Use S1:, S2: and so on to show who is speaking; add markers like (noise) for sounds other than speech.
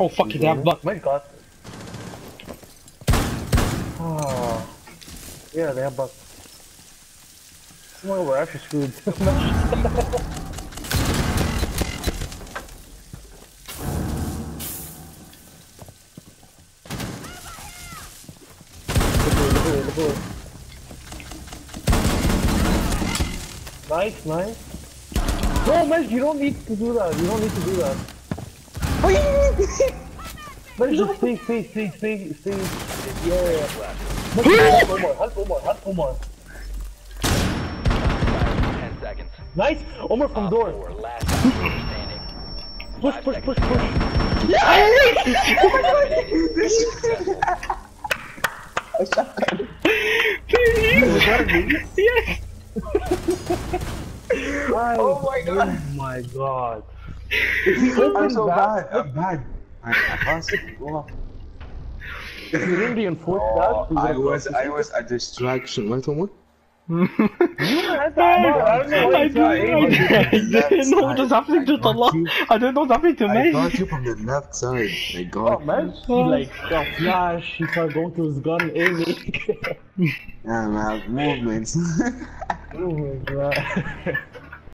S1: Oh fuck it, they have buck.
S2: My god. Oh. Yeah, they have buck. My we're actually screwed. Look away, look away, look away. Nice, nice. No, man, you don't need to do that. You don't need to do that. Man, just stay, stay, stay, stay, stay. Yeah, yeah. Man, help Omar, help Omar, help Omar.
S3: Seconds.
S2: Nice! Omar from
S3: Op
S2: door.
S3: four, last operator standing.
S2: Push,
S3: Five
S2: push,
S3: seconds (laughs)
S2: push, push.
S1: Yes! (laughs) (laughs)
S2: Oh my god. Oh my god.
S4: I'm so bad. I'm bad. I, I can't see. Oh,
S2: If you didn't reinforce
S4: Oh,
S2: that, we
S4: I was I was a distraction. Right, (laughs) Omar?
S2: I don't know
S1: I
S2: it's not
S1: didn't. I didn't know what was happening to
S4: I got
S1: Allah. I didn't know what was happening to
S4: I
S1: me.
S4: got you from the left side. I
S2: Oh
S4: got
S2: man, he like got flash, he started going to his gun aiming.
S4: you. Yeah, man. Movements. (laughs)
S2: oh my god. (laughs)